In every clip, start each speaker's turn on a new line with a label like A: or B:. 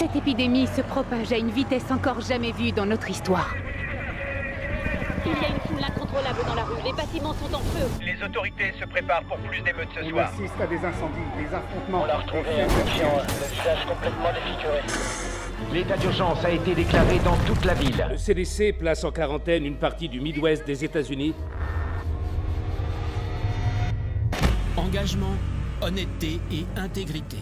A: Cette épidémie se propage à une vitesse encore jamais vue dans notre histoire.
B: Il y a une foule incontrôlable dans la rue. Les bâtiments sont en feu.
C: Les autorités se préparent pour plus d'émeutes ce
D: On
C: soir.
D: assiste à des incendies, des affrontements.
E: On l'a retrouvé inconscient, le visage complètement défiguré.
F: L'état d'urgence a été déclaré dans toute la ville.
G: Le CDC place en quarantaine une partie du Midwest des États-Unis.
H: Engagement, honnêteté et intégrité.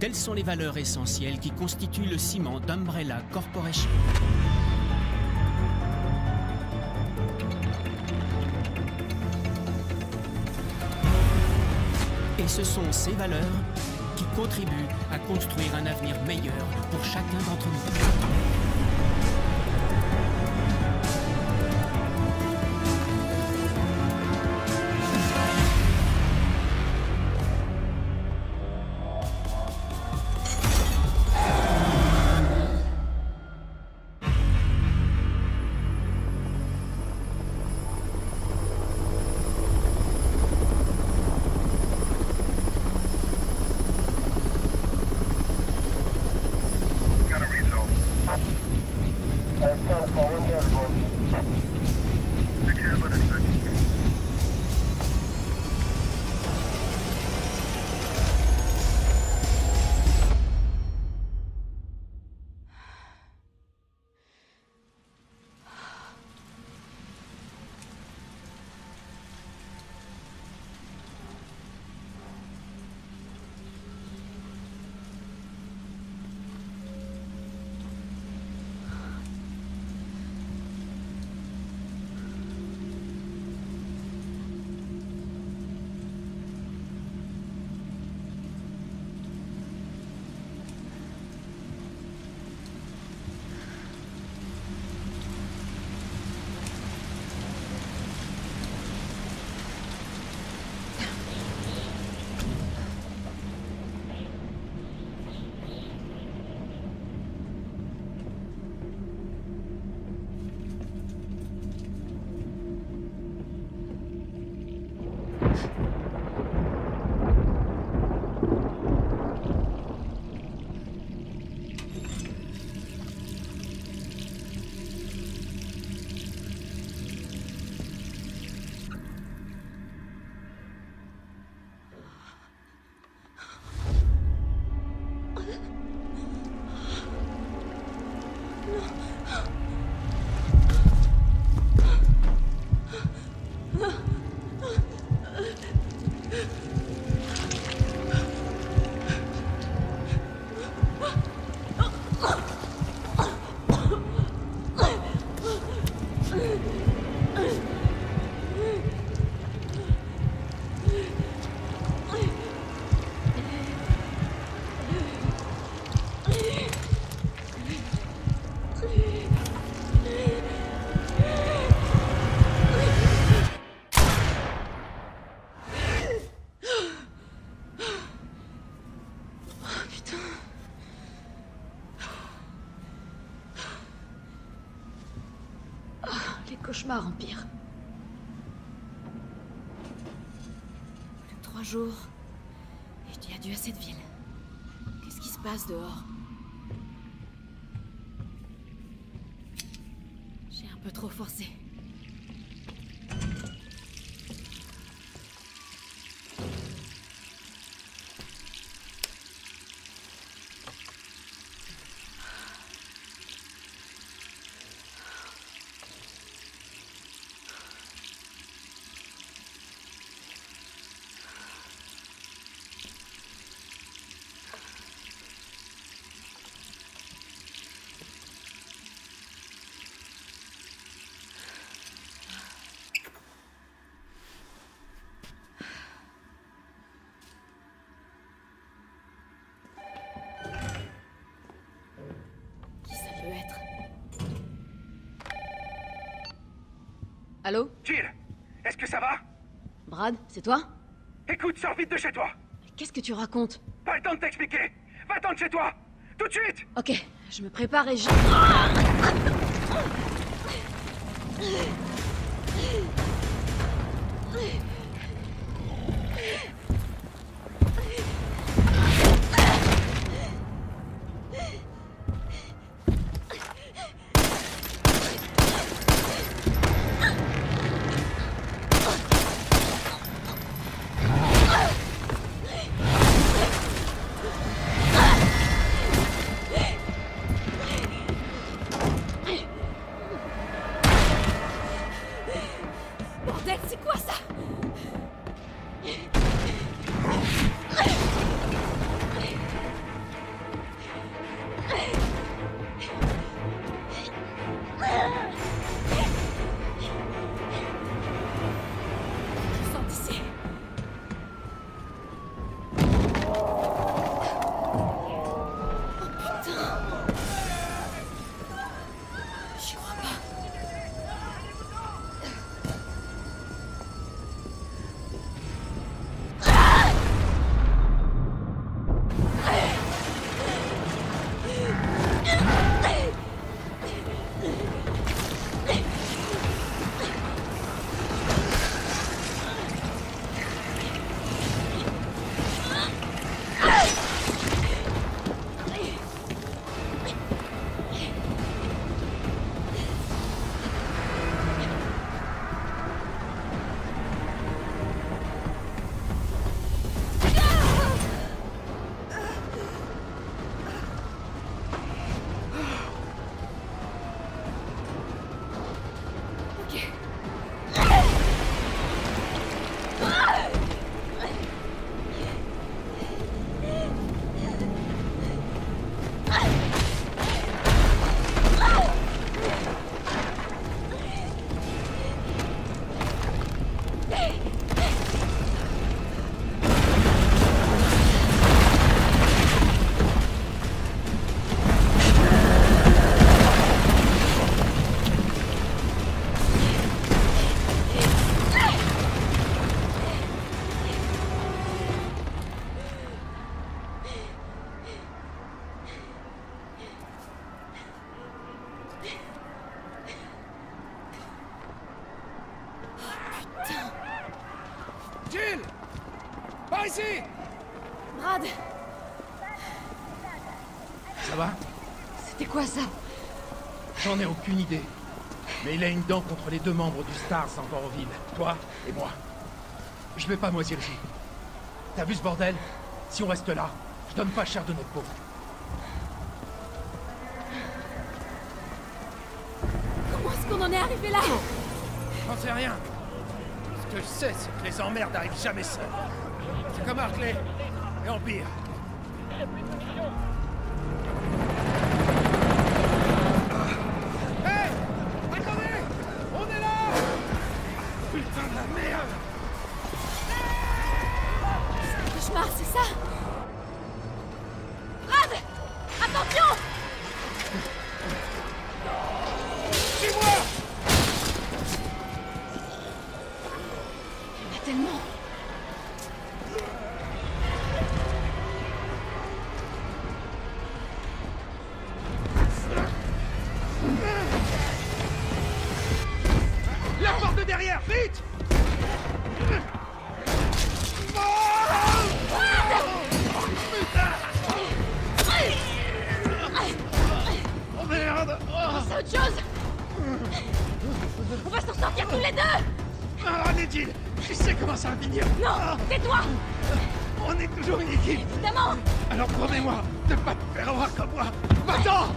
H: Telles sont les valeurs essentielles qui constituent le ciment d'Umbrella Corporation. Et ce sont ces valeurs qui contribuent à construire un avenir meilleur pour chacun d'entre nous.
I: Les cauchemars empirent. Plus que trois jours. Et je dis adieu à cette ville. Qu'est-ce qui se passe dehors J'ai un peu trop forcé. Qui ça peut être Allô
C: Jill, est-ce que ça va
I: Brad, c'est toi
C: Écoute, sors vite de chez toi.
I: Qu'est-ce que tu racontes
C: Pas le temps de t'expliquer. Va-t'en de chez toi. Tout de suite.
I: Ok, je me prépare et je...
J: J'en ai aucune idée. Mais il a une dent contre les deux membres du Stars encore en ville. Toi et moi. Je vais pas moisir ici. T'as vu ce bordel? Si on reste là, je donne pas cher de notre peau.
I: Comment est-ce qu'on en est arrivé là?
J: J'en sais rien. Ce que je sais, c'est que les emmerdes n'arrivent jamais seuls. C'est comme Hartley et Empire. Hé
I: autre chose. On va s'en sortir tous les deux.
J: Ah, Jill Je sais comment ça va finir.
I: Non Tais-toi
J: On est toujours une équipe.
I: Évidemment.
J: Alors promets-moi de pas te faire avoir comme moi. Maintenant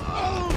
J: Oh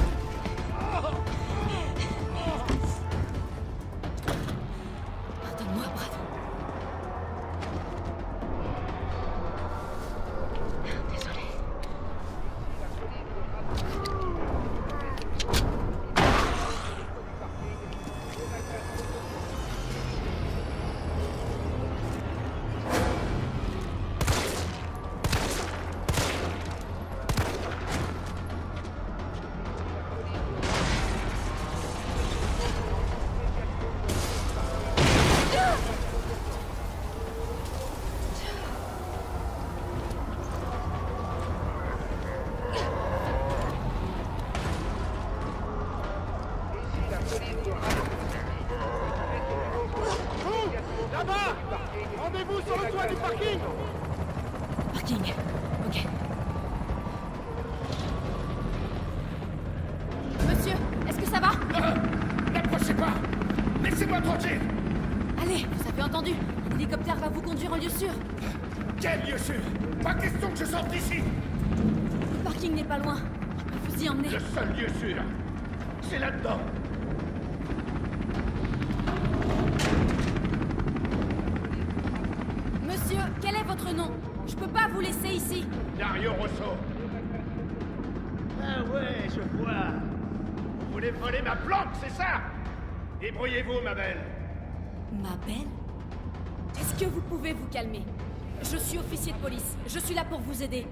I: pour vous aider.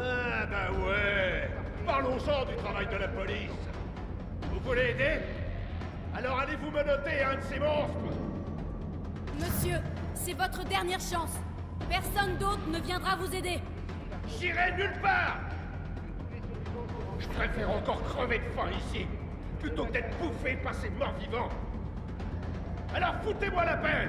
K: Ah bah ouais. Parlons-en du travail de la police. Vous voulez aider? Alors allez-vous menotter un de ces monstres?
I: Monsieur, c'est votre dernière chance. Personne d'autre ne viendra vous aider.
K: J'irai nulle part Je préfère encore crever de faim ici, plutôt que d'être bouffé par ces morts vivants. Alors foutez-moi la paix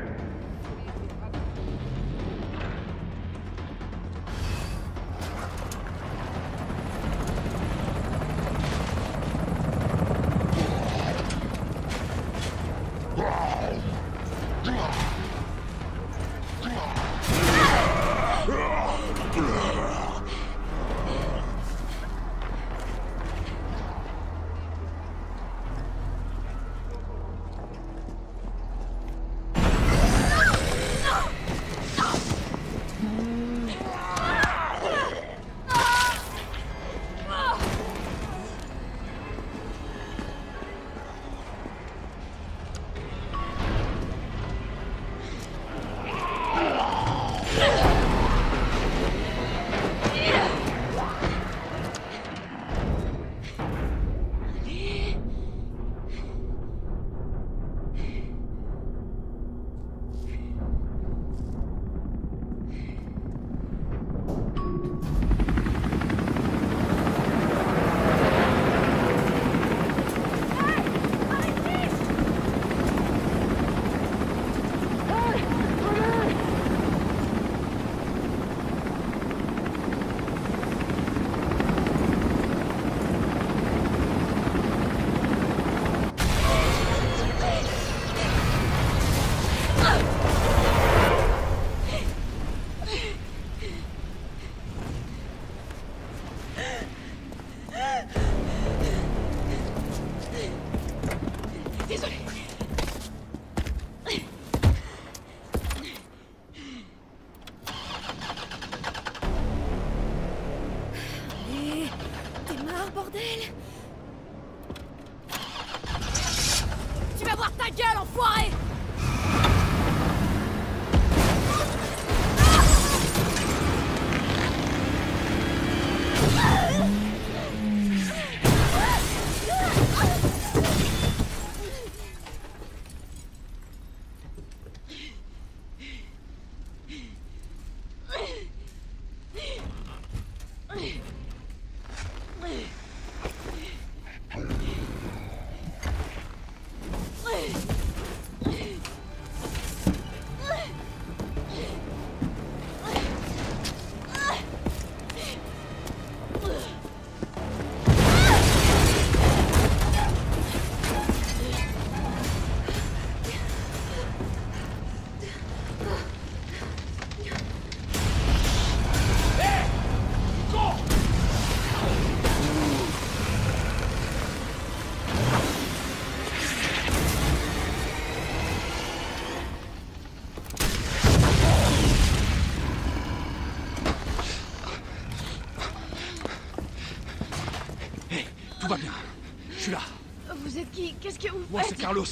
K: Moi, c'est Carlos.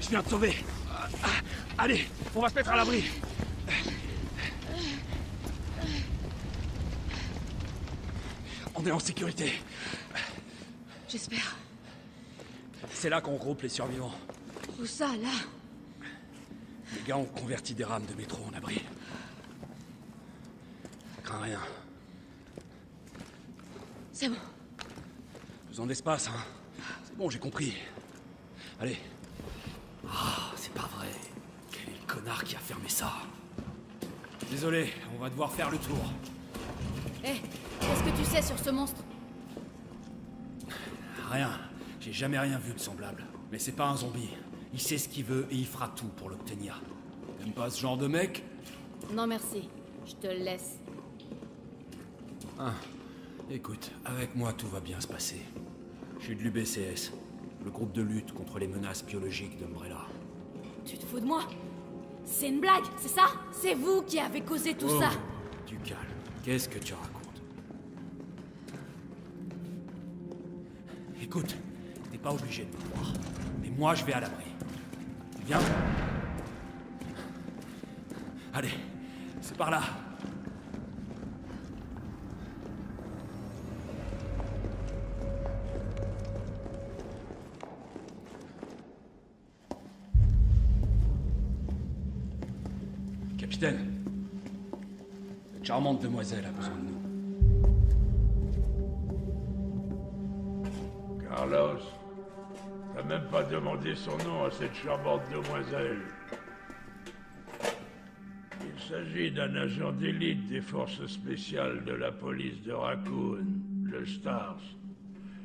K: Je viens te sauver. Ah, Allez, on va se mettre à l'abri. On est en sécurité.
I: J'espère.
K: C'est là qu'on regroupe les survivants.
I: Où ça, là?
K: Les gars ont converti des rames de métro en abri. Crains rien.
I: C'est bon.
K: Besoin d'espace, hein? C'est bon, j'ai compris. Allez. Ah, c'est pas vrai. Quel est le connard qui a fermé ça? Désolé, on va devoir faire le tour.
I: Hé, qu'est-ce que tu sais sur ce monstre?
K: Rien. J'ai jamais rien vu de semblable. Mais c'est pas un zombie. Il sait ce qu'il veut et il fera tout pour l'obtenir. T'aimes pas ce genre de mec?
I: Non, merci. Je te le laisse.
K: Ah. Écoute, avec moi tout va bien se passer. Je suis de l'UBCS, le groupe de lutte contre les menaces biologiques d'Umbrella.
I: Tu te fous de moi? C'est une blague, c'est ça? C'est vous qui avez causé tout
K: Oh,
I: ça
K: Du calme. Qu'est-ce que tu racontes? Écoute, t'es pas obligé de me croire. Mais moi, je vais à l'abri. Viens. Allez, c'est par là. Charmante demoiselle a besoin de nous.
L: Carlos, t'as même pas demandé son nom à cette charmante demoiselle. Il s'agit d'un agent d'élite des forces spéciales de la police de Raccoon, le Stars.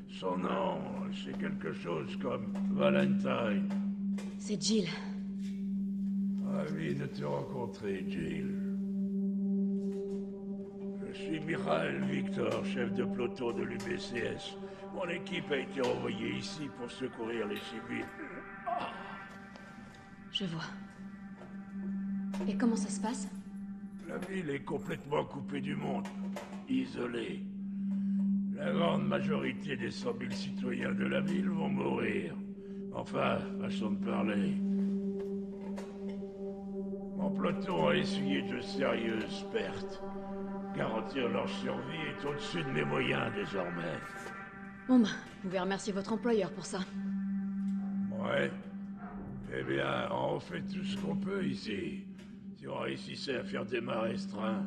L: Son nom, c'est quelque chose comme Valentine.
I: C'est Jill.
L: Ravi de te rencontrer, Jill. Suis Victor, chef de peloton de l'UBCS. Mon équipe a été envoyée ici pour secourir les civils.
I: Je vois. Et comment ça se passe?
L: La ville est complètement coupée du monde, isolée. La grande majorité des 100 000 citoyens de la ville vont mourir. Enfin, façon de parler. Mon peloton a essuyé de sérieuses pertes. Garantir leur survie est au-dessus de mes moyens désormais.
I: Bon bah, vous pouvez remercier votre employeur pour ça.
L: Ouais. Eh bien, on fait tout ce qu'on peut ici. Si on réussissait à faire des mains restreints,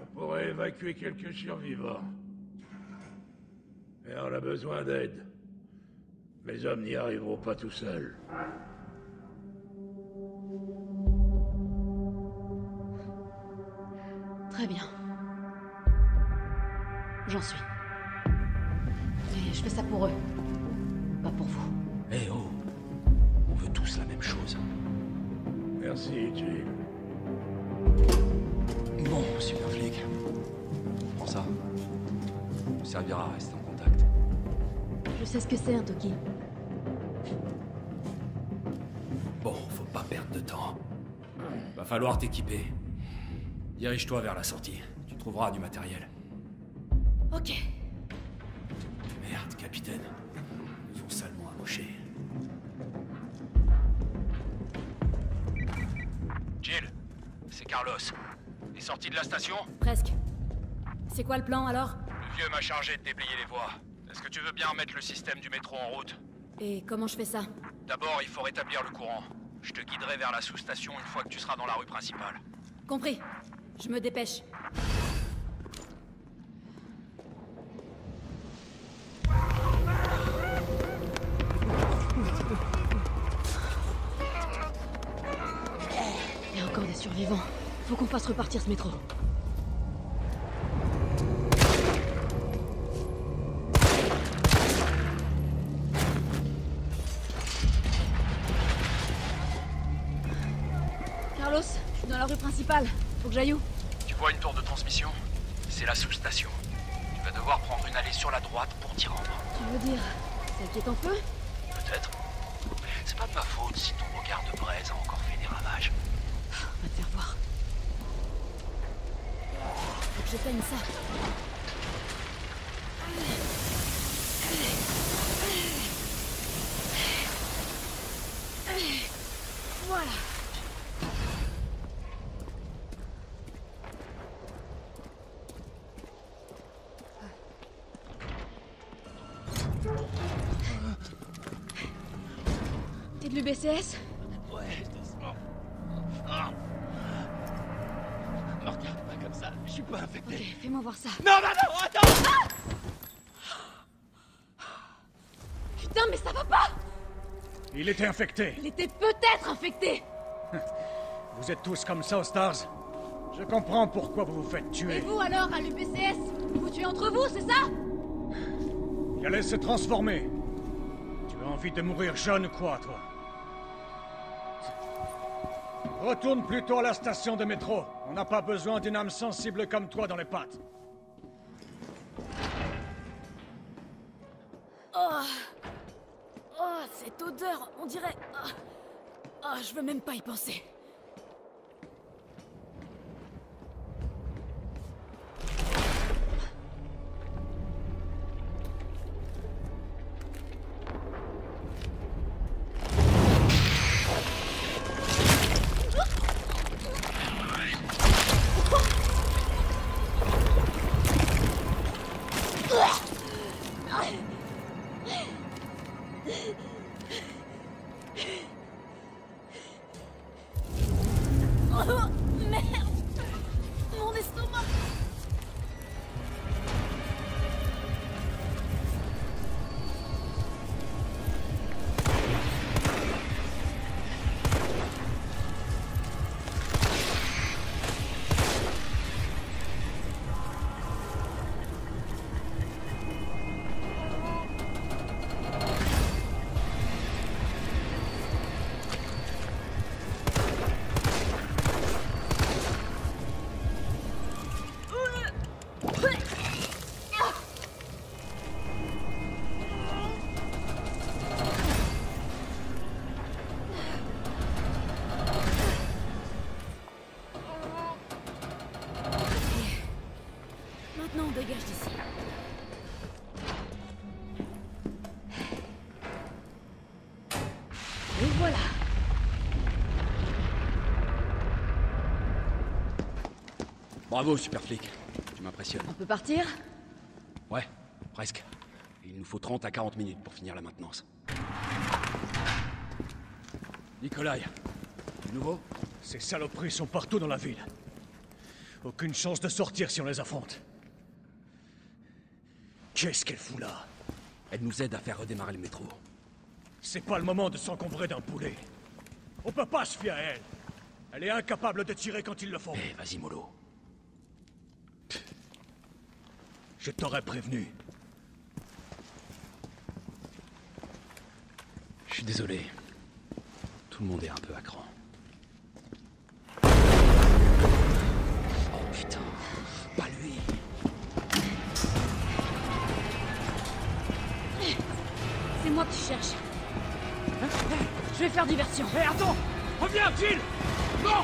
L: on pourrait évacuer quelques survivants. Mais on a besoin d'aide. Mes hommes n'y arriveront pas tout seuls.
I: Très bien. J'en suis. Mais je fais ça pour eux. Pas pour vous.
K: Eh oh On veut tous la même chose.
L: Merci, Jill.
K: Bon, super flic. Prends ça. Ça nous servira à rester en contact.
I: Je sais ce que c'est un Toki.
K: Bon, faut pas perdre de temps. Va falloir t'équiper. Dirige-toi vers la sortie. Tu trouveras du matériel.
I: Ok.
K: Merde, capitaine. Ils nous ont salement amochés.
M: Jill, c'est Carlos. T'es sorti de la station
I: Presque. C'est quoi le plan alors?
M: Le vieux m'a chargé de déblayer les voies. Est-ce que tu veux bien remettre le système du métro en route?
I: Et comment je fais ça?
M: D'abord, il faut rétablir le courant. Je te guiderai vers la sous-station une fois que tu seras dans la rue principale.
I: Compris. Je me dépêche. Il y a encore des survivants. Faut qu'on fasse repartir ce métro. Carlos, je suis dans la rue principale. Que j'aille où
M: Tu vois une tour de transmission? C'est la sous-station. Tu vas devoir prendre une allée sur la droite pour t'y rendre.
I: Tu veux dire celle qui est en feu?
M: Peut-être. C'est pas de ma faute si ton regard de braise a encore fait des ravages.
I: On va te faire voir. Faut que j'éteigne ça. Voilà.
D: Il était infecté.
I: Il était peut-être infecté
D: Vous êtes tous comme ça aux Stars Je comprends pourquoi vous vous faites
I: Et
D: tuer.
I: vous alors, à l'UBCS Vous vous tuez entre vous, c'est ça?
D: Il allait se transformer. Tu as envie de mourir jeune ou quoi, toi? Retourne plutôt à la station de métro. On n'a pas besoin d'une âme sensible comme toi dans les pattes.
I: Oh Oh, cette odeur, on dirait... Oh, Oh, je veux même pas y penser.
K: Bravo, super flic. Tu m'impressionnes.
I: On peut partir?
K: Ouais, presque. Il nous faut 30 à 40 minutes pour finir la maintenance. Nikolai, du nouveau?
D: Ces saloperies sont partout dans la ville. Aucune chance de sortir si on les affronte. Qu'est-ce qu'elle fout là?
K: Elle nous aide à faire redémarrer le métro.
D: C'est pas le moment de s'encombrer d'un poulet. On peut pas se fier à elle. Elle est incapable de tirer quand il le faut.
K: Eh, vas-y, mollo.
D: Je t'aurais prévenu.
K: Je suis désolé. Tout le monde est un peu à cran. Oh putain, pas lui.
I: C'est moi que tu cherches. Je vais faire diversion.
C: Hé, attends Reviens, Jill Non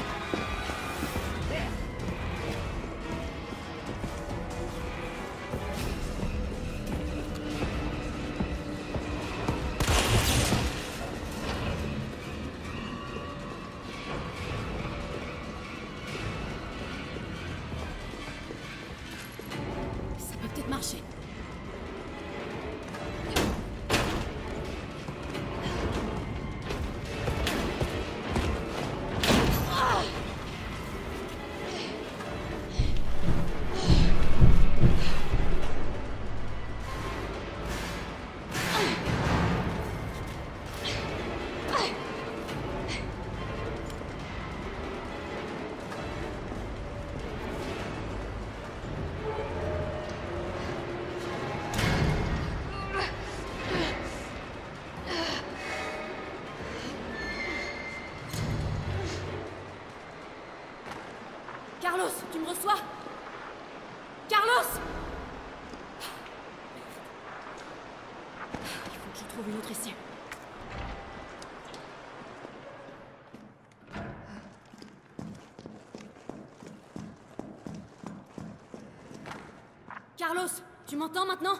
I: m'entends maintenant?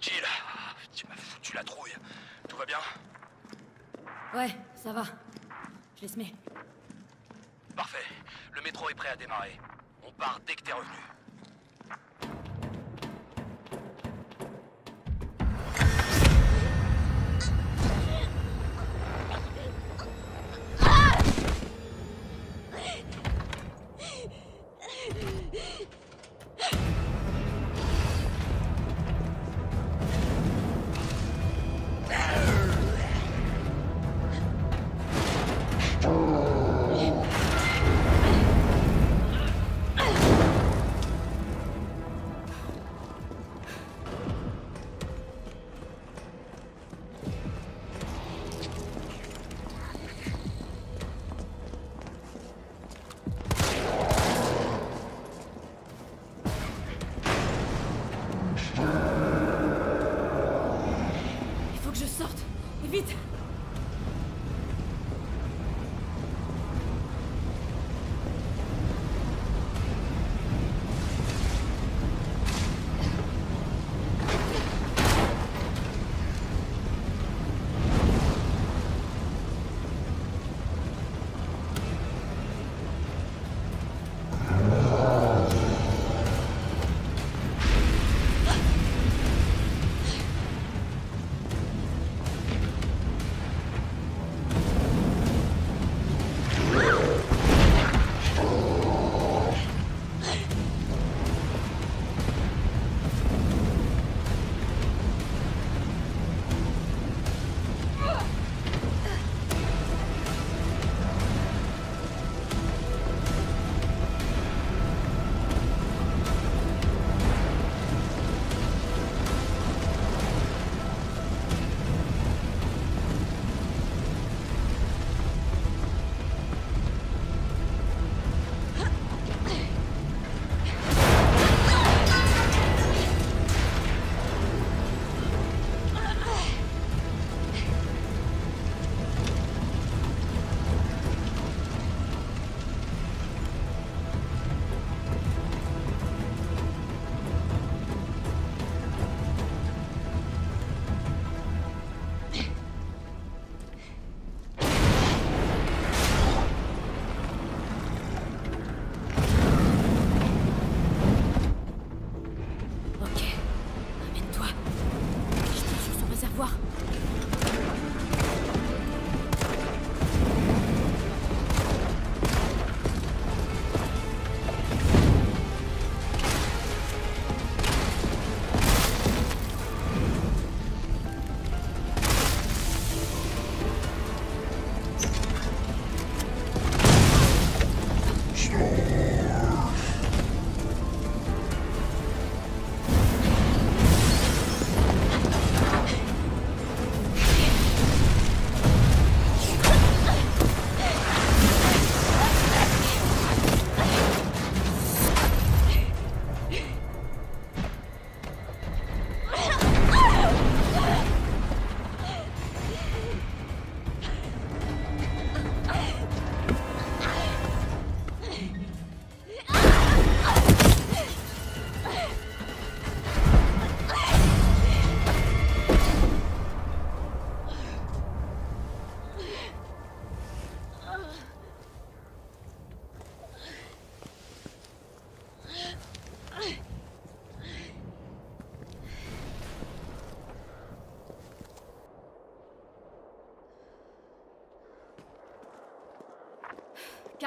M: Jill, tu m'as foutu la trouille. Tout va bien?
I: Ouais, ça va. Je laisse mets.
M: Parfait. Le métro est prêt à démarrer. On part dès que t'es revenu.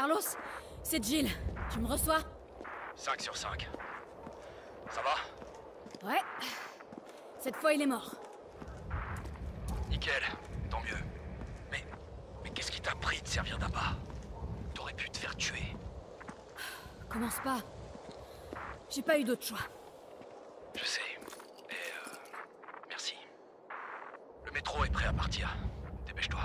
I: Carlos, c'est Jill. Tu me reçois?
K: 5 sur 5. Ça va?
I: Ouais. Cette fois, il est mort.
K: Nickel, tant mieux. Mais. Mais qu'est-ce qui t'a pris de servir d'abat T'aurais pu te faire tuer.
I: Commence pas. J'ai pas eu d'autre choix.
K: Je sais. Et euh, merci. Le métro est prêt à partir. Dépêche-toi.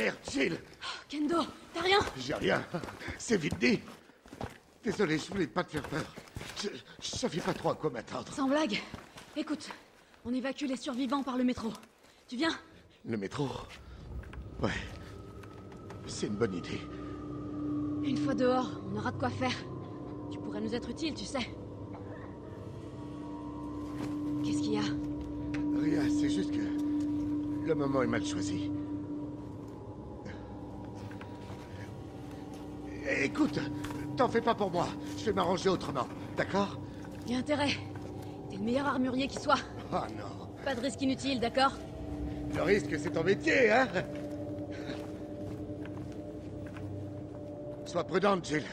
M: Merde, Jill
I: Kendo, t'as rien
M: J'ai rien. C'est vite dit. Désolé, je voulais pas te faire peur. Je, je savais pas trop à quoi m'attendre.
I: Sans blague. Écoute, on évacue les survivants par le métro. Tu viens
M: Le métro Ouais. C'est une bonne idée.
I: Une fois dehors, on aura de quoi faire. Tu pourrais nous être utile, tu sais. Qu'est-ce qu'il y a?
M: Rien, c'est juste que le moment est mal choisi. Écoute, t'en fais pas pour moi. Je vais m'arranger autrement, d'accord
I: Y a intérêt. T'es le meilleur armurier qui soit.
M: Ah non.
I: Pas de risque inutile, d'accord
M: Le risque, c'est ton métier, hein Sois prudente, Jill.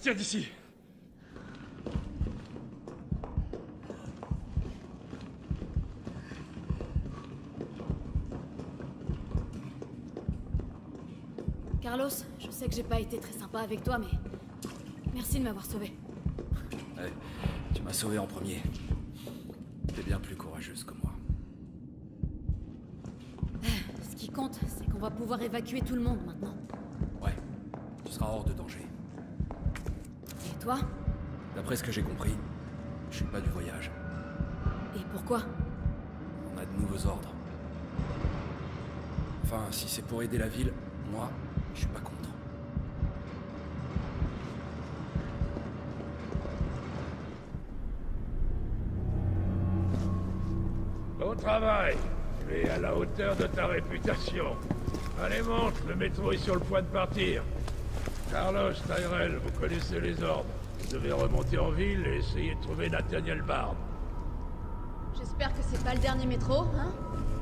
N: Tire d'ici.
I: Carlos, je sais que j'ai pas été très sympa avec toi, mais... Merci de m'avoir sauvé.
O: Ouais, tu m'as sauvé en premier. T'es bien plus courageuse que moi.
I: Ce qui compte, c'est qu'on On va pouvoir évacuer tout le monde maintenant.
K: Ouais, tu seras hors de danger.
I: Toi
K: D'après ce que j'ai compris, je suis pas du voyage.
I: Et pourquoi
K: On a de nouveaux ordres. Enfin, si c'est pour aider la ville, moi, je suis pas contre.
L: Bon travail. Tu es à la hauteur de ta réputation. Allez, monte, le métro est sur le point de partir. Carlos, Tyrell, vous connaissez les ordres. Vous devez remonter en ville et essayer de trouver Nathaniel Bard.
I: J'espère que c'est pas le dernier métro, hein?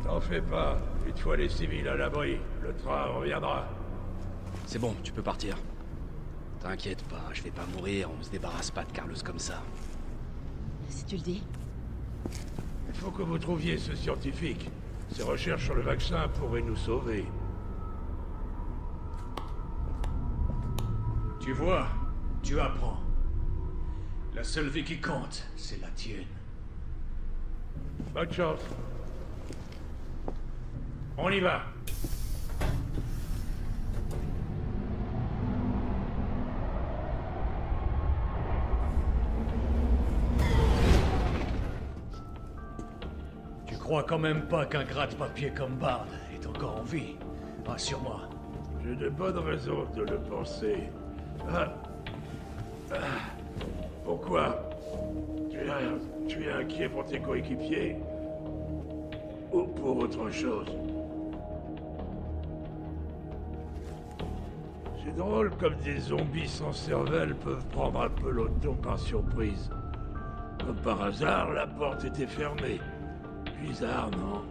L: T'en fais pas. Une fois les civils à l'abri, le train reviendra.
P: C'est bon, tu peux partir. T'inquiète pas, je vais pas mourir, on se débarrasse pas de Carlos comme ça.
I: Si tu le dis.
L: Il faut que vous trouviez ce scientifique. Ses recherches sur le vaccin pourraient nous sauver.
D: Tu vois, tu apprends. La seule vie qui compte, c'est la tienne.
L: Bonne chance. On y va.
D: Tu crois quand même pas qu'un gratte-papier comme Bard est encore en vie? Rassure-moi.
L: J'ai de bonnes raisons de le penser. Pourquoi tu es, tu es inquiet pour tes coéquipiers Ou pour autre chose C'est drôle comme des zombies sans cervelle peuvent prendre un peloton par surprise. Comme par hasard, la porte était fermée. Bizarre, non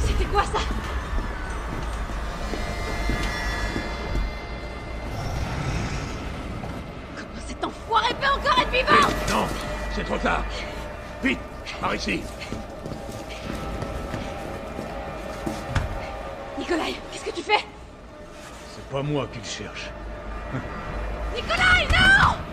I: C'était quoi ça? Cet enfoiré peut encore être vivant
L: Non C'est trop tard. Vite Par ici.
I: Nikolai, qu'est-ce que tu fais?
D: C'est pas moi qui le cherche.
I: Nikolai, non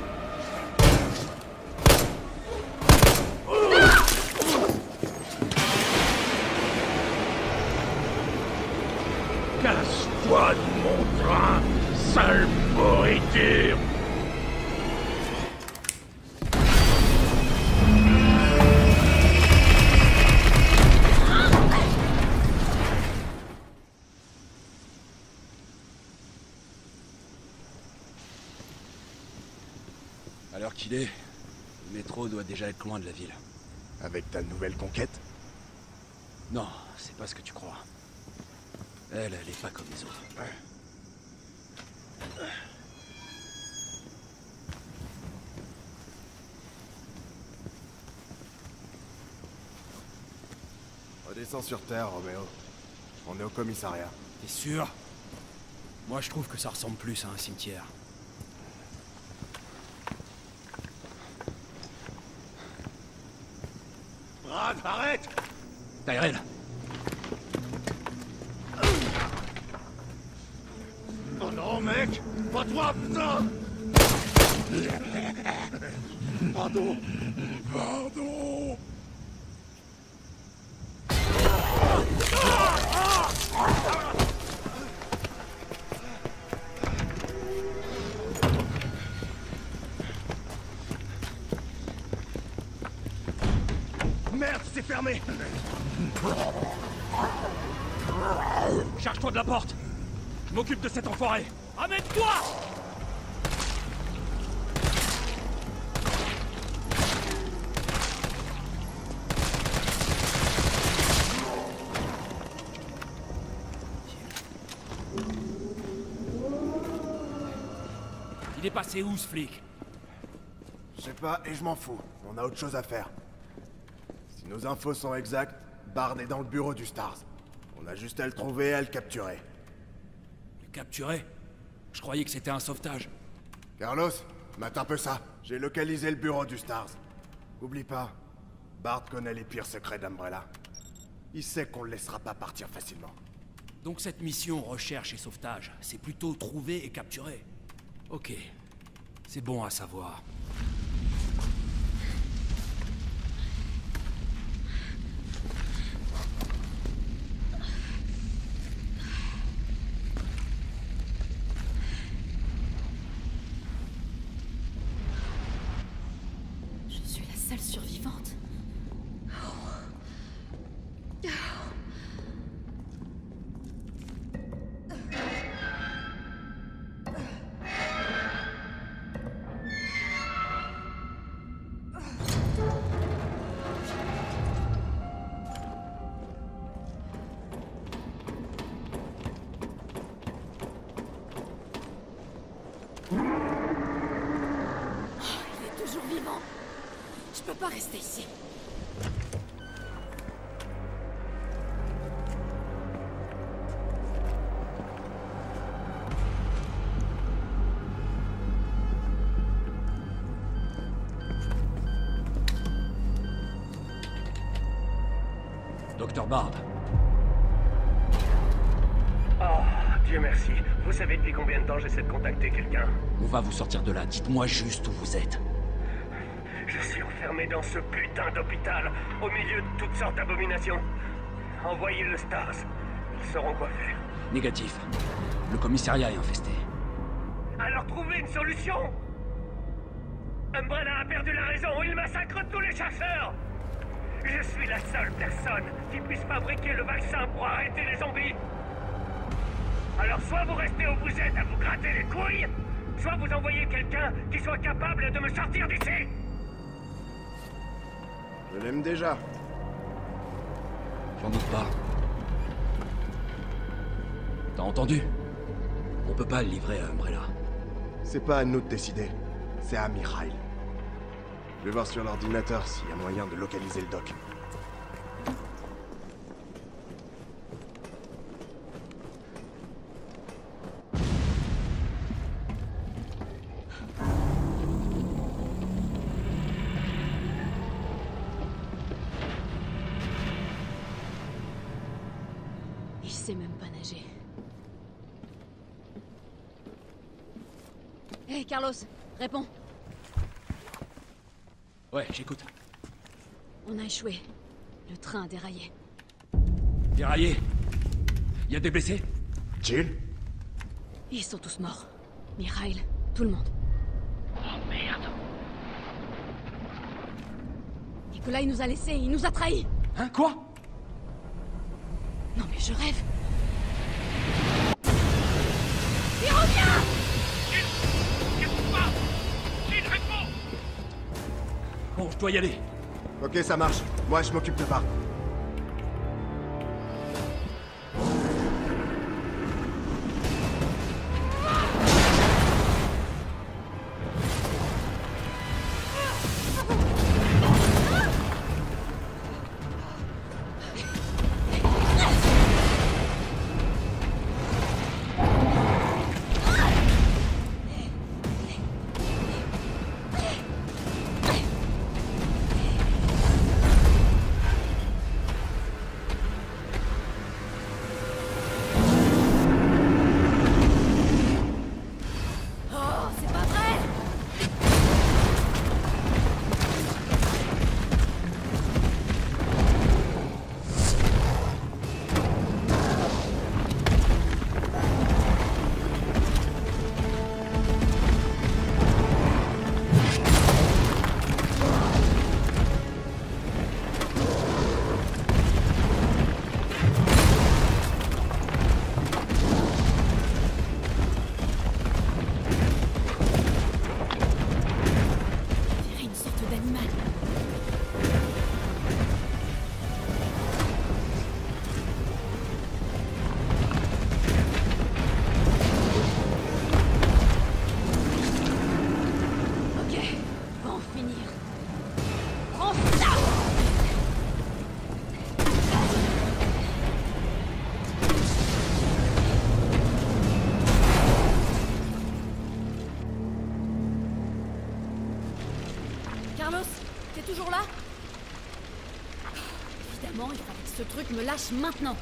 P: loin de la ville.
Q: Avec ta nouvelle conquête
P: Non, c'est pas ce que tu crois. Elle, elle est pas comme les autres.
Q: Redescends sur Terre, Roméo. On est au commissariat.
K: T'es sûr? Moi, je trouve que ça ressemble plus à un cimetière.
D: Brad, arrête
P: Tyrell.
D: Oh non, mec Pas toi, putain Pardon. Pardon Amène-toi
K: Il est passé où, ce flic?
Q: Je sais pas, et je m'en fous. On a autre chose à faire. Si nos infos sont exactes, Bard est dans le bureau du Stars. On a juste à le trouver et à le capturer.
K: Le capturer Je croyais que c'était un sauvetage.
Q: Carlos, mate un peu ça. J'ai localisé le bureau du Stars. Oublie pas, Bard connaît les pires secrets d'Umbrella. Il sait qu'on le laissera pas partir facilement.
K: Donc cette mission recherche et sauvetage, c'est plutôt trouver et capturer. Ok. C'est bon à savoir.
R: Contacter quelqu'un
K: On va vous sortir de là. Dites-moi juste où vous êtes.
R: Je suis enfermé dans ce putain d'hôpital, au milieu de toutes sortes d'abominations. Envoyez le Stars. Ils sauront quoi faire.
K: Négatif. Le commissariat est infesté.
R: Alors trouvez une solution Umbrella a perdu la raison, il massacre tous les chasseurs Je suis la seule personne qui puisse fabriquer le vaccin pour arrêter les zombies Alors soit vous restez où vous êtes gratter les couilles, soit vous envoyez quelqu'un qui soit capable de me sortir d'ici
Q: Je l'aime déjà.
K: J'en doute pas. T'as entendu? On peut pas le livrer à Umbrella.
Q: C'est pas à nous de décider. C'est à Mikhail. Je vais voir sur l'ordinateur s'il y a moyen de localiser le doc.
I: Échoué. Le train a déraillé.
K: Déraillé Y a des blessés?
Q: Jill?
I: Ils sont tous morts. Mikhail, tout le monde.
K: Oh merde.
I: Nikolai nous a laissés, il nous a trahis.
K: Hein, quoi?
I: Non mais je rêve. Il revient
K: Bon, je dois y aller.
Q: Ok, ça marche. Moi, je m'occupe de Bart.
I: Que ce truc me lâche maintenant.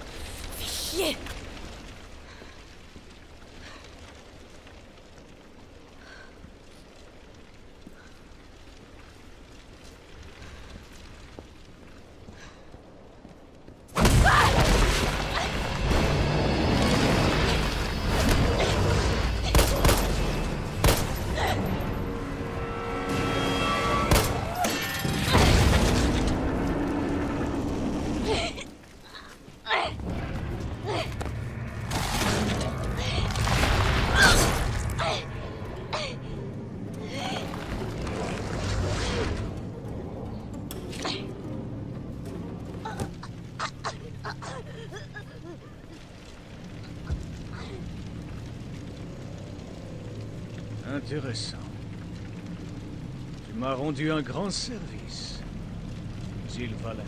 D: Tu m'as rendu un grand service, Jill Valentine.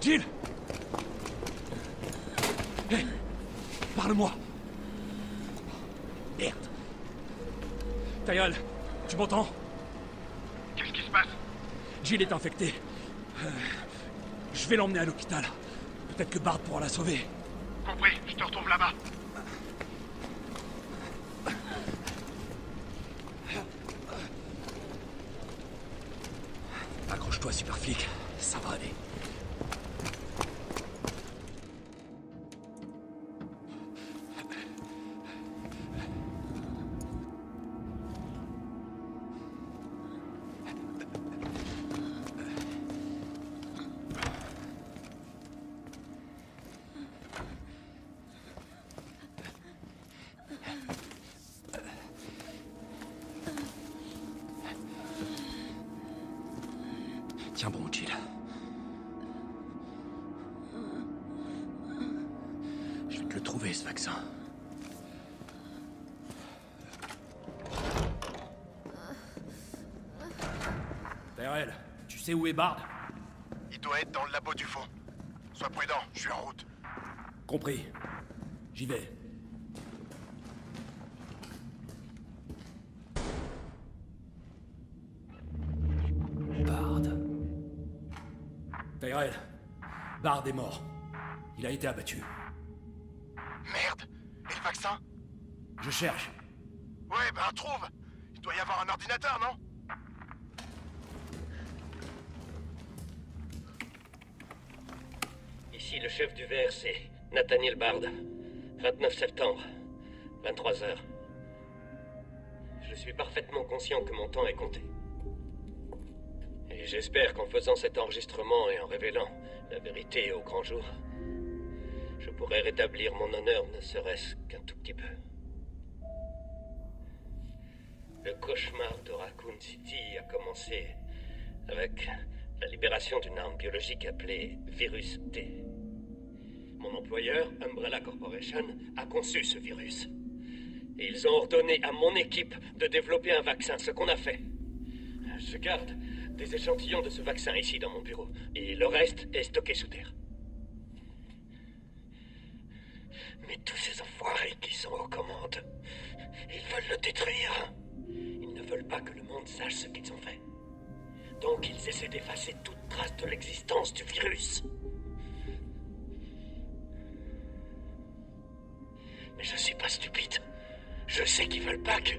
D: Jill Hé Parle-moi Merde Tayal, tu m'entends?
Q: Qu'est-ce qui se passe?
D: Jill est infectée. Euh, je vais l'emmener à l'hôpital. Peut-être que Bart pourra la sauver.
Q: Compris, je te retrouve là-bas.
K: Sais où est Bard
Q: Il doit être dans le labo du fond. Sois prudent, je suis en route.
K: Compris. J'y vais. Bard. Tyrell, Bard est mort. Il a été abattu.
Q: Merde Et le vaccin?
K: Je cherche.
Q: Ouais, ben trouve Il doit y avoir un ordinateur, non
R: Ici le chef du VRC, Nathaniel Bard. 29 septembre, 23 heures. Je suis parfaitement conscient que mon temps est compté. Et j'espère qu'en faisant cet enregistrement et en révélant la vérité au grand jour, je pourrai rétablir mon honneur ne serait-ce qu'un tout petit peu. Le cauchemar de Raccoon City a commencé avec la libération d'une arme biologique appelée Virus T. Mon employeur, Umbrella Corporation, a conçu ce virus. Ils ont ordonné à mon équipe de développer un vaccin, ce qu'on a fait. Je garde des échantillons de ce vaccin ici dans mon bureau, et le reste est stocké sous terre. Mais tous ces enfoirés qui sont aux commandes, ils veulent le détruire. Ils ne veulent pas que le monde sache ce qu'ils ont fait. Donc ils essaient d'effacer toute trace de l'existence du virus. Mais je suis pas stupide. Je sais qu'ils veulent pas que...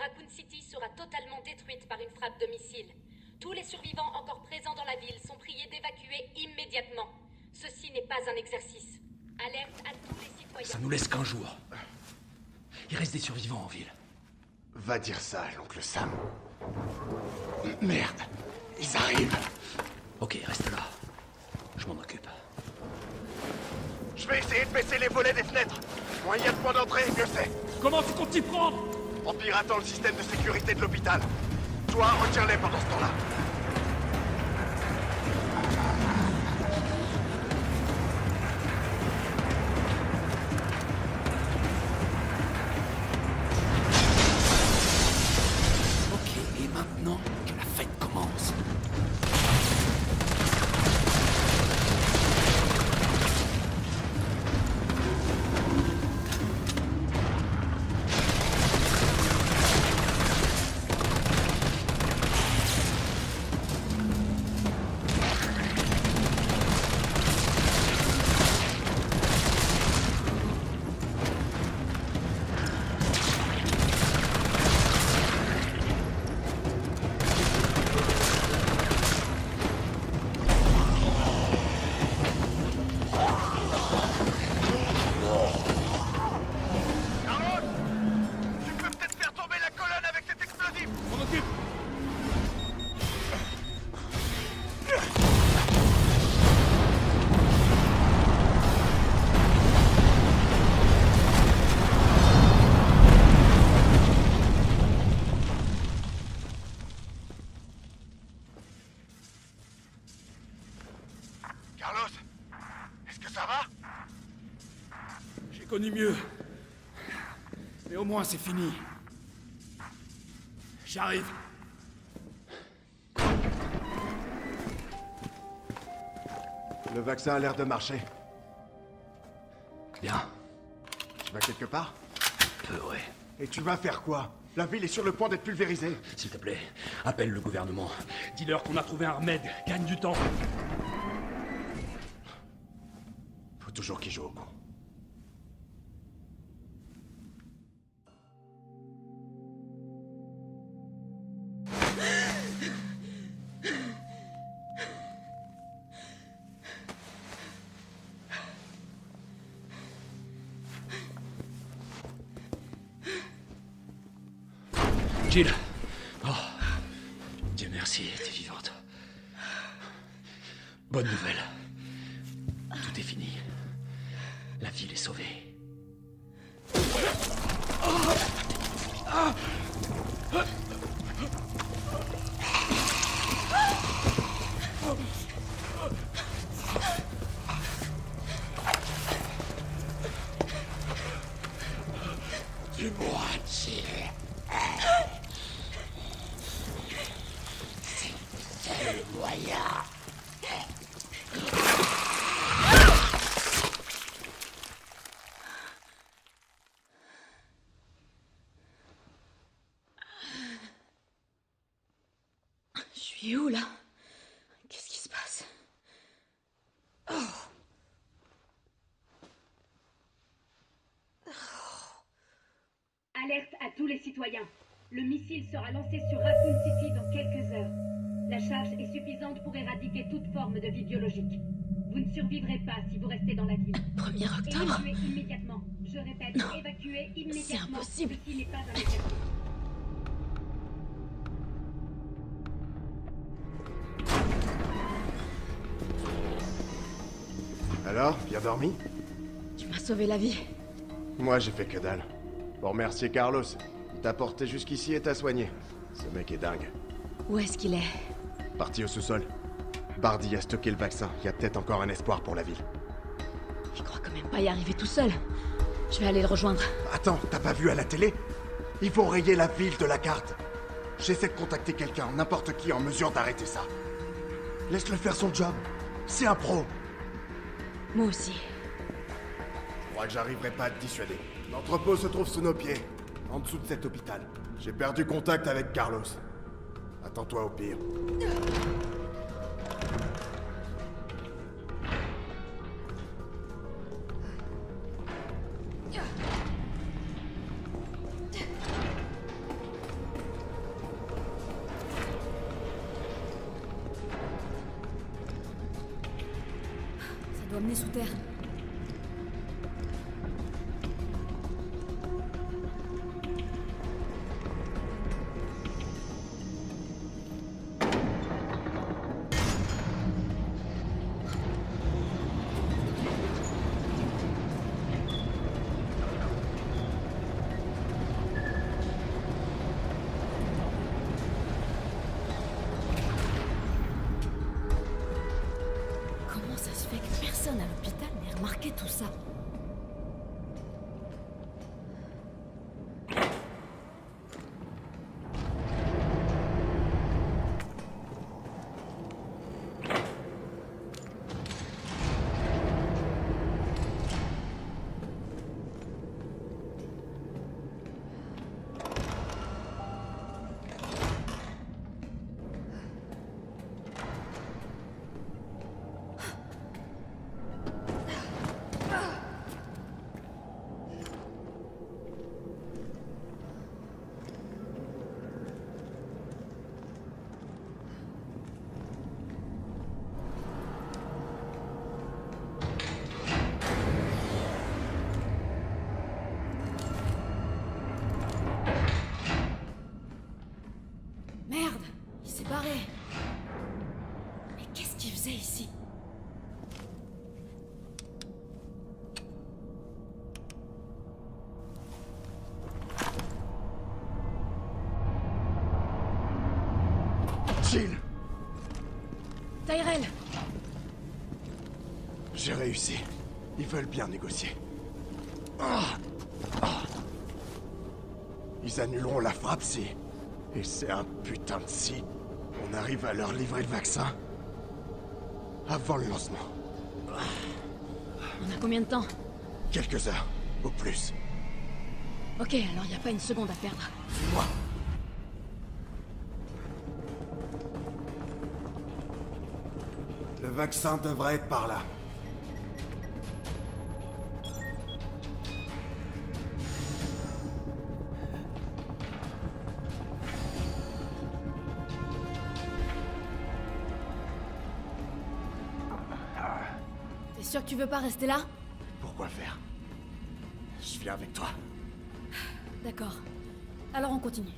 B: Raccoon City sera totalement détruite par une frappe de missile. Tous les survivants encore présents dans la ville sont priés d'évacuer immédiatement. Ceci n'est pas un exercice.
S: Alerte à tous les citoyens.
K: Ça nous laisse qu'un jour. Il reste des survivants en ville.
Q: Va dire ça à l'oncle Sam. Merde, ils arrivent.
K: Ok, reste là. Je m'en occupe.
Q: Je vais essayer de baisser les volets des fenêtres. Moins il y a de points d'entrée, mieux c'est.
D: Comment tu comptes t'y prendre?
Q: En piratant le système de sécurité de l'hôpital. Toi, retiens-les pendant ce temps-là.
K: Connu mieux. Mais au moins c'est fini. J'arrive.
Q: Le vaccin a l'air de marcher.
K: Bien.
Q: Tu vas quelque part?
K: Peu, ouais.
Q: Et tu vas faire quoi? La ville est sur le point d'être pulvérisée.
K: S'il te plaît, appelle le gouvernement. Dis-leur qu'on a trouvé un remède. Gagne du temps.
Q: Faut toujours qu'il joue au con.
S: Citoyens. Le missile sera lancé sur Raccoon City dans quelques heures. La charge est suffisante pour éradiquer toute forme de vie biologique. Vous ne survivrez pas si vous restez dans la ville.
I: 1er octobre
S: Évacuez immédiatement. Je répète, évacuez immédiatement.
I: impossible.
S: Ceci n'est pas un exercice.
Q: Alors, bien dormi?
I: Tu m'as sauvé la vie.
Q: Moi, j'ai fait que dalle. Pour remercier Carlos. Il t'a porté jusqu'ici et t'a soigné. Ce mec est dingue.
I: Où est-ce qu'il est?
Q: Parti au sous-sol. Bardi a stocké le vaccin. Il y a peut-être encore un espoir pour la ville.
I: Il croit quand même pas y arriver tout seul. Je vais aller le rejoindre.
Q: Attends, t'as pas vu à la télé? Ils vont rayer la ville de la carte. J'essaie de contacter quelqu'un, n'importe qui en mesure d'arrêter ça. Laisse-le faire son job. C'est un pro.
I: Moi aussi.
Q: Je crois que j'arriverai pas à te dissuader. L'entrepôt se trouve sous nos pieds, en dessous de cet hôpital. J'ai perdu contact avec Carlos. Attends-toi au pire. Jill
I: Tyrell
Q: J'ai réussi. Ils veulent bien négocier. Ah Ah Ils annuleront la frappe si... Et c'est un putain de si... On arrive à leur livrer le vaccin. Avant le lancement.
I: On a combien de temps?
Q: Quelques heures, au plus.
I: Ok, alors y a pas une seconde à perdre.
Q: Suis-moi. Vaccin devrait être par là.
I: T'es sûr que tu veux pas rester là?
Q: Pourquoi faire? Je viens avec toi.
I: D'accord. Alors on continue.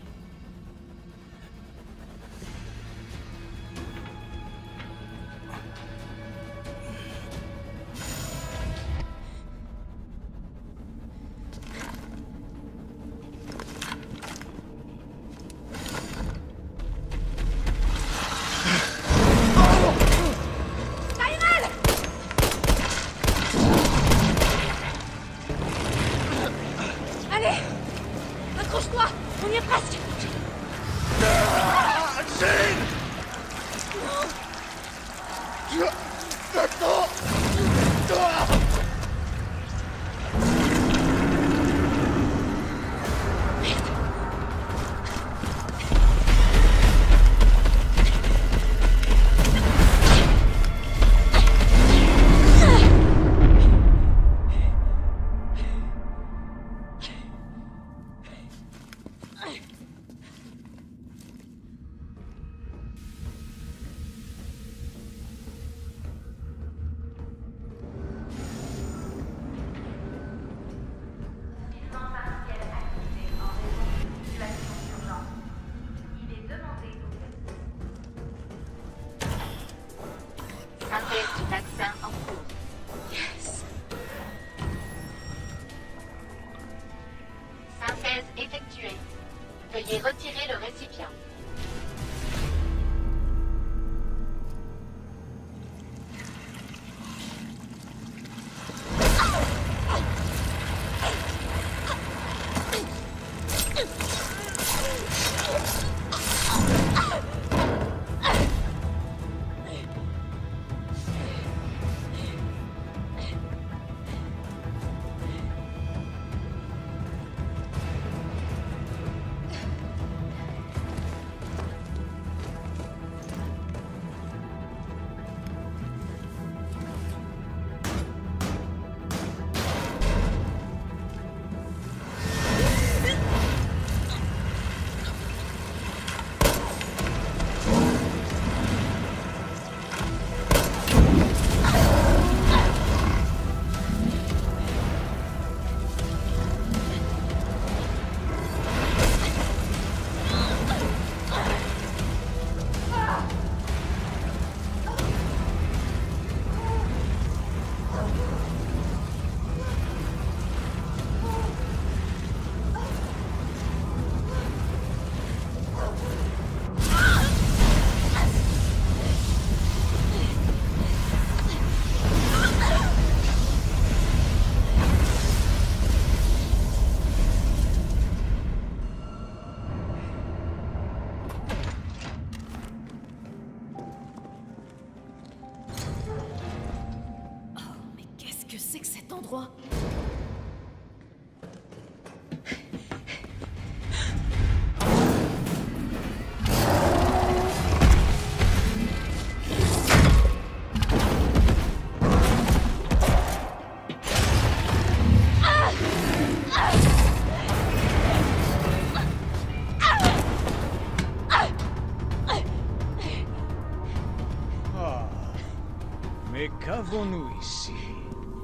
D: Mais qu'avons-nous ici?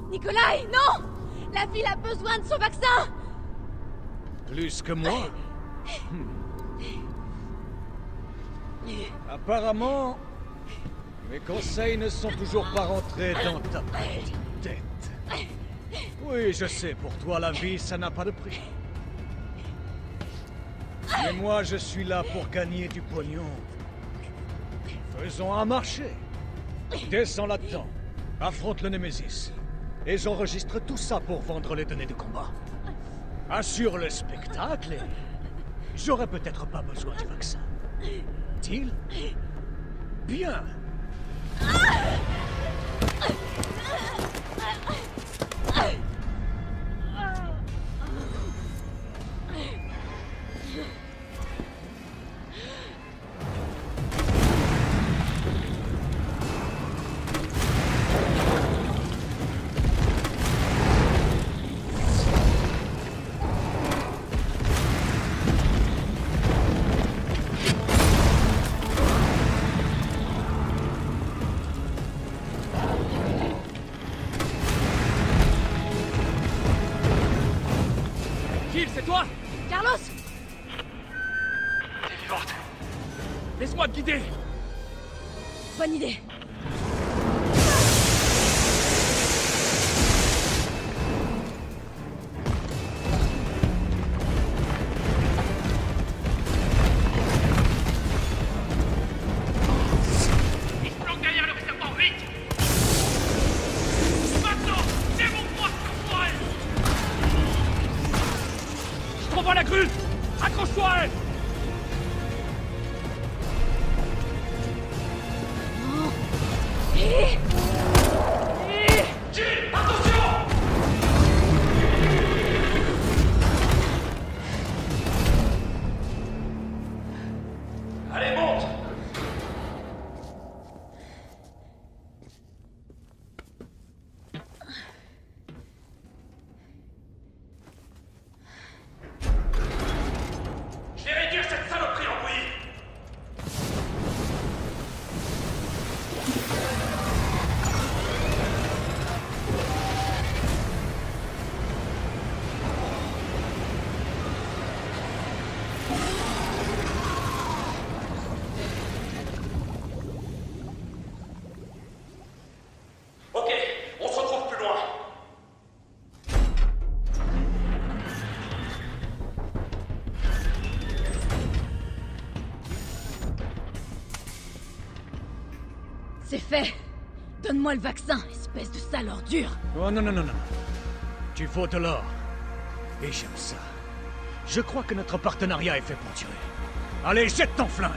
I: Nikolai, non La ville a besoin de son vaccin
D: Plus que moi? Hmm. Apparemment, mes conseils ne sont toujours pas rentrés dans ta petite tête. Oui, je sais, pour toi, la vie, ça n'a pas de prix. Mais moi, je suis là pour gagner du pognon. Faisons un marché. Descends là-dedans. Affronte le Némésis. Et j'enregistre tout ça pour vendre les données de combat. Assure le spectacle et... J'aurais peut-être pas besoin du vaccin. Deal Bien.
I: Fait Donne-moi le vaccin, espèce de sale ordure
D: Oh non, non, non, non. Tu faut de l'or. Et j'aime ça. Je crois que notre partenariat est fait pour durer. Allez, jette ton flingue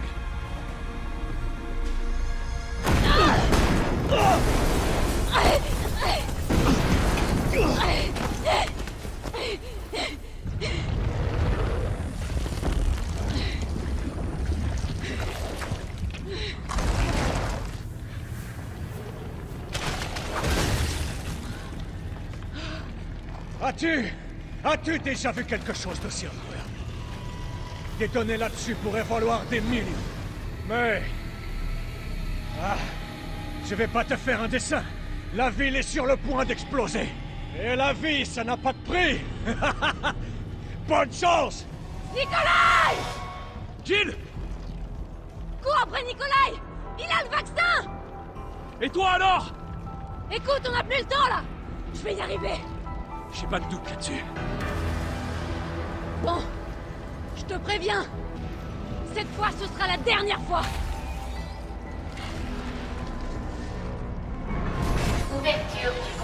D: As-tu déjà vu quelque chose d'aussi incroyable? Des données là-dessus pourraient valoir des millions. Mais... Ah... Je vais pas te faire un dessin. La ville est sur le point d'exploser. Et la vie, ça n'a pas de prix. Bonne chance!
I: Nikolai!
K: Jill!
I: Cours après Nikolai! Il a le vaccin!
K: Et toi alors?
I: Écoute, on n'a plus le temps là! Je vais y arriver
K: J'ai pas de doute là-dessus.
I: Bon, je te préviens Cette fois, ce sera la dernière fois
T: Ouverture du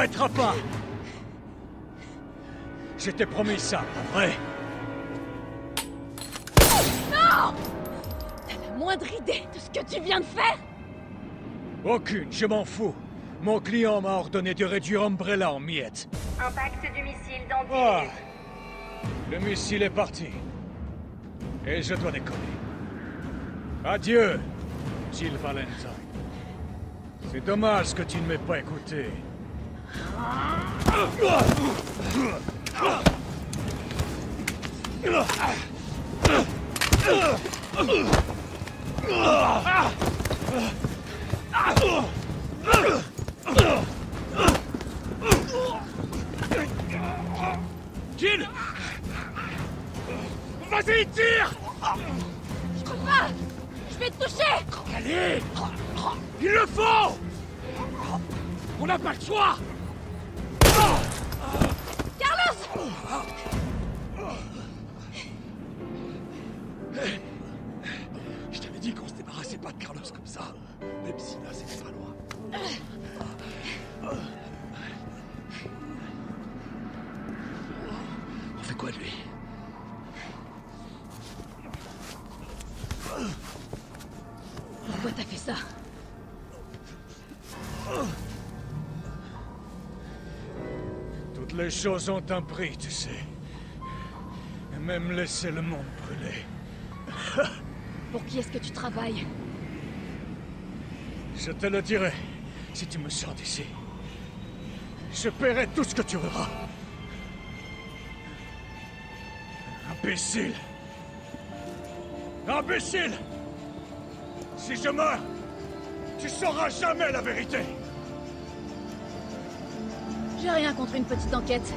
D: Tu ne m'arrêteras pas Je t'ai promis ça, pas vrai
I: Non T'as la moindre idée de ce que tu viens de faire
D: Aucune, je m'en fous. Mon client m'a ordonné de réduire Umbrella en miettes.
S: Impact du missile dans 10
D: Ah. Le missile est parti. Et je dois décoller. Adieu, Jill Valentine. C'est dommage que tu ne m'aies pas écouté.
C: Jill Vas-y, tire!
I: Je peux pas! Je vais te toucher!
C: Allez! Il le faut! On n'a pas le choix
Q: Je t'avais dit qu'on se débarrassait pas de Carlos comme ça. Même si là, c'était pas loin.
D: Choses ont un prix, tu sais. Même laisser le monde brûler.
I: Pour qui est-ce que tu travailles?
D: Je te le dirai si tu me sors d'ici. Je paierai tout ce que tu voudras. Imbécile Imbécile Si je meurs, tu sauras jamais la vérité
I: J'ai rien contre une petite enquête.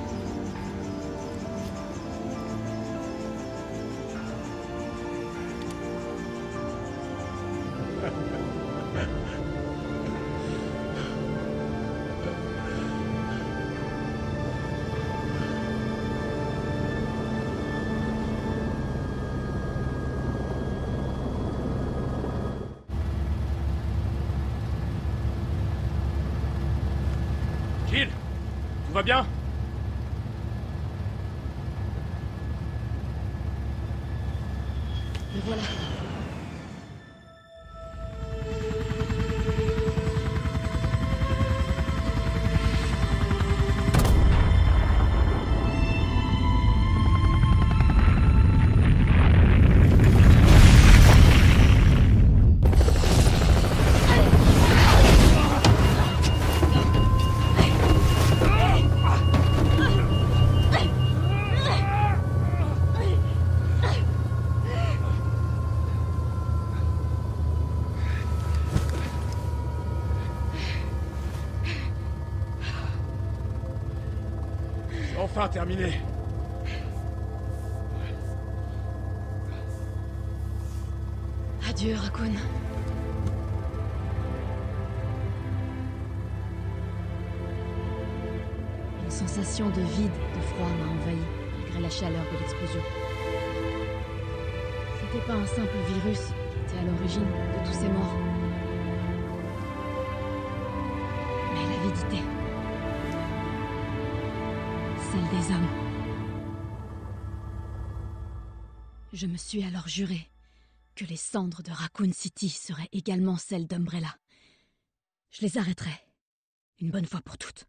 K: Tout va bien
I: Me voilà.
K: Terminé
I: Adieu, Raccoon. Une sensation de vide, de froid m'a envahi, malgré la chaleur de l'explosion. C'était pas un simple virus qui était à l'origine de tous ces morts. Je me suis alors juré que les cendres de Raccoon City seraient également celles d'Umbrella. Je les arrêterai, une bonne fois pour toutes.